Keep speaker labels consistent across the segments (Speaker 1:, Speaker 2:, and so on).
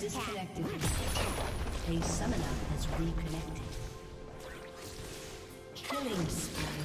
Speaker 1: disconnected. A summoner has reconnected. Killing spree.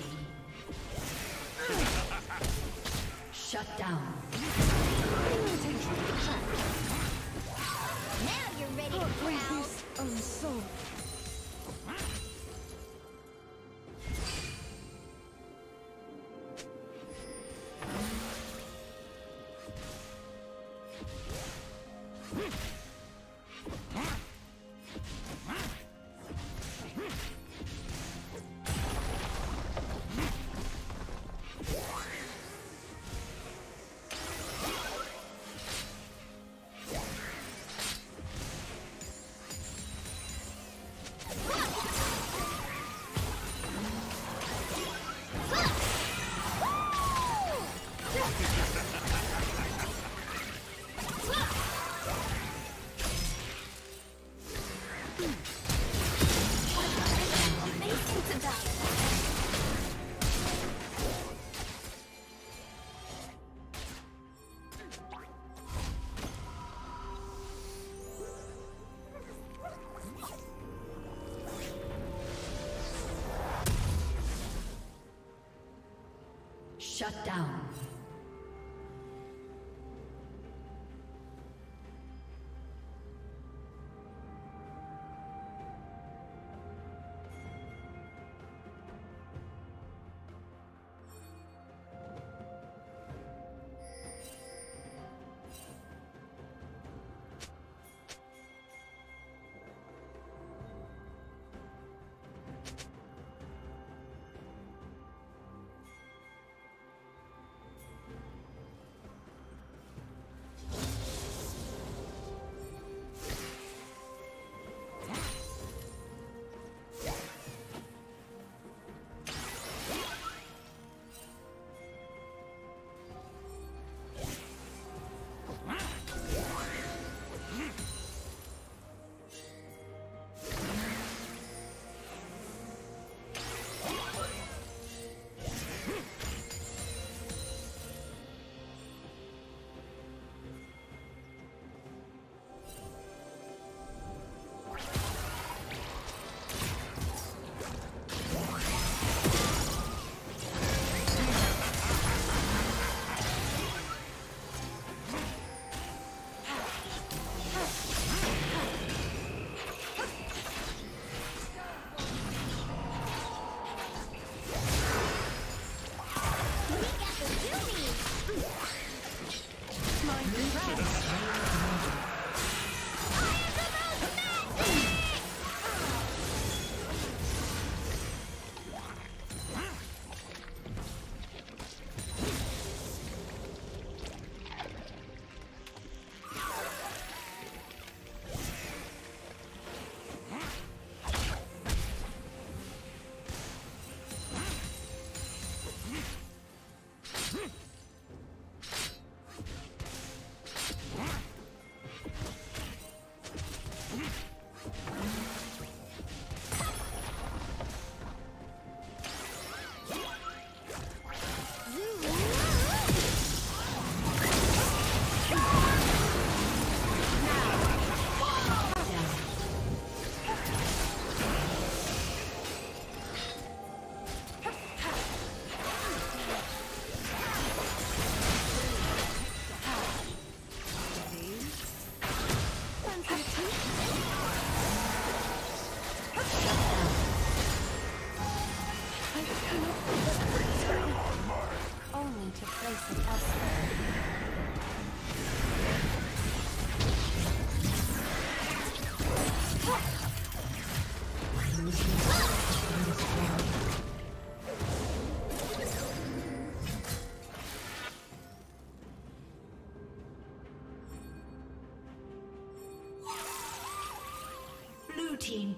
Speaker 1: Down.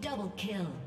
Speaker 1: Double kill.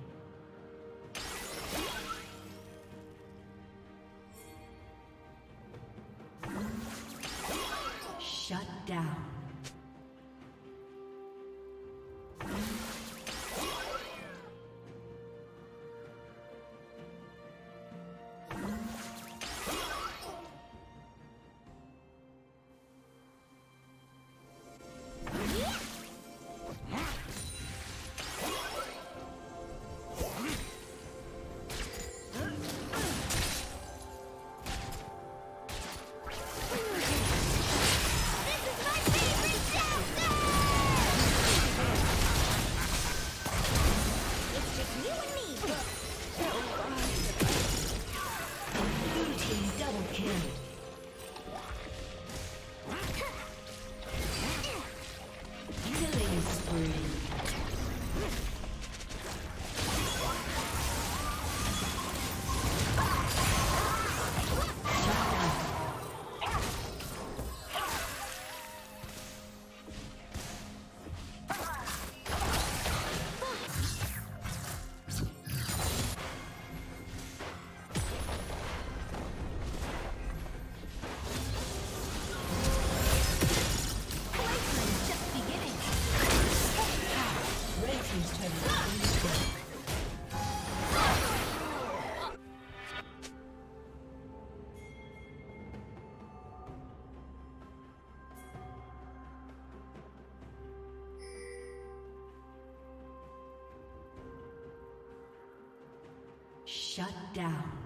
Speaker 1: Shut down.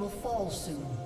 Speaker 1: will fall soon.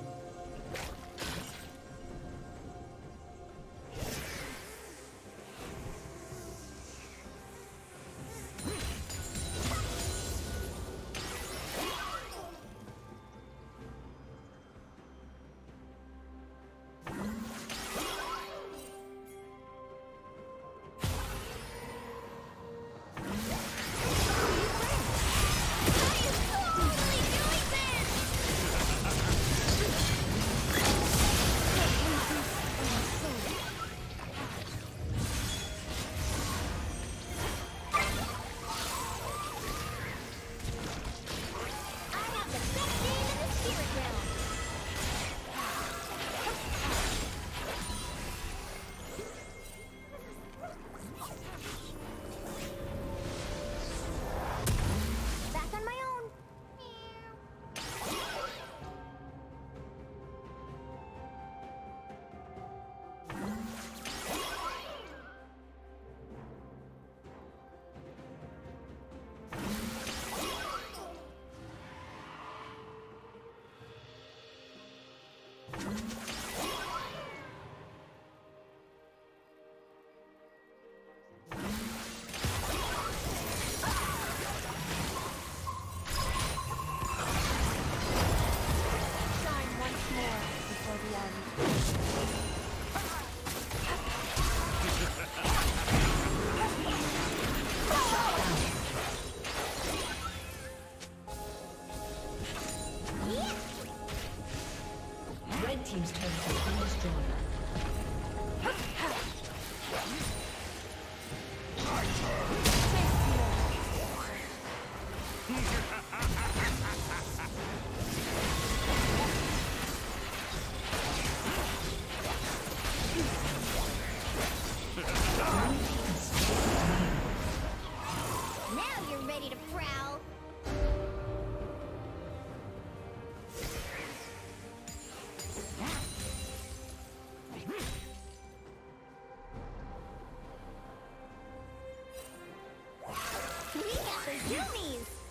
Speaker 2: We got the zoomies!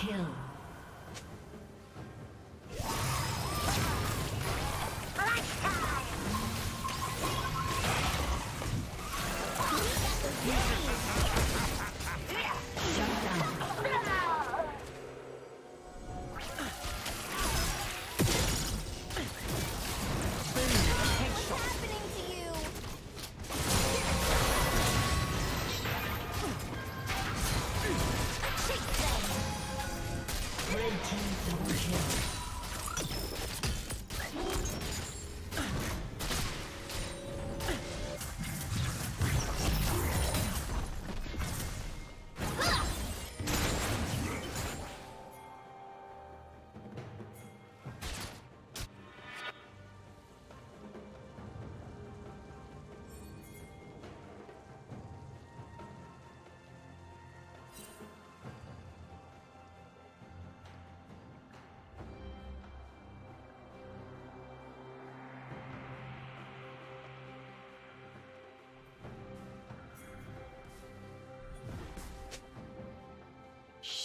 Speaker 1: Kill.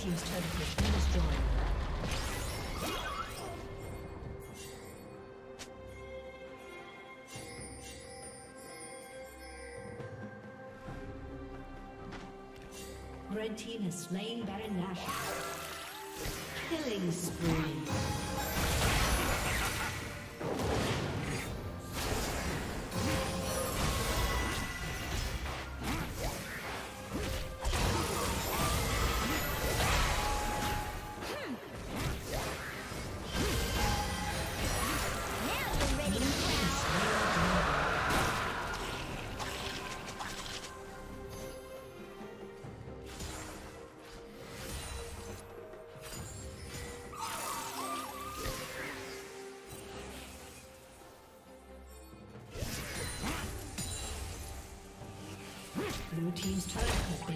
Speaker 1: Team's turret has been destroyed. Red team has slain Baron Nashor. Killing spree.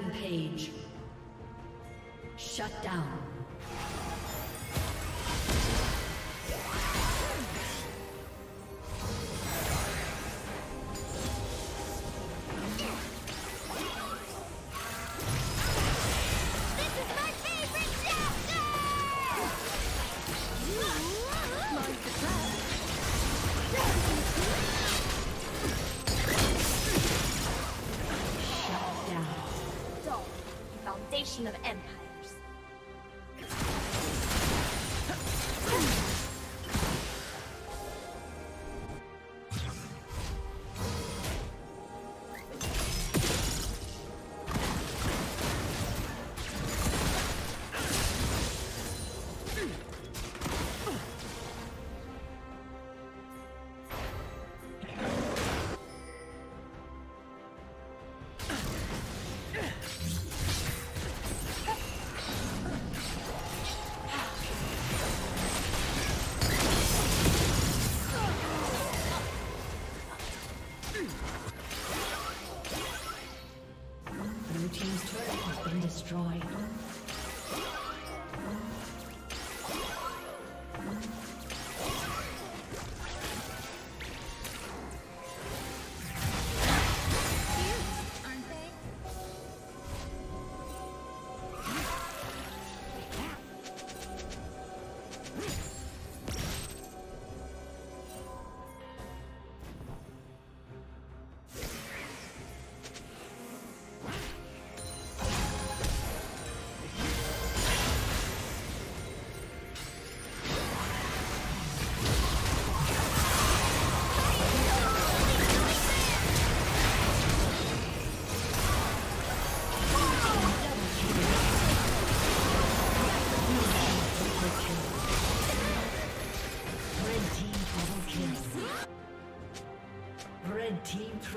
Speaker 1: Rampage. Shut down.
Speaker 3: Of empires.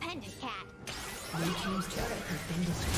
Speaker 1: independent cat. Your team's turret has been destroyed.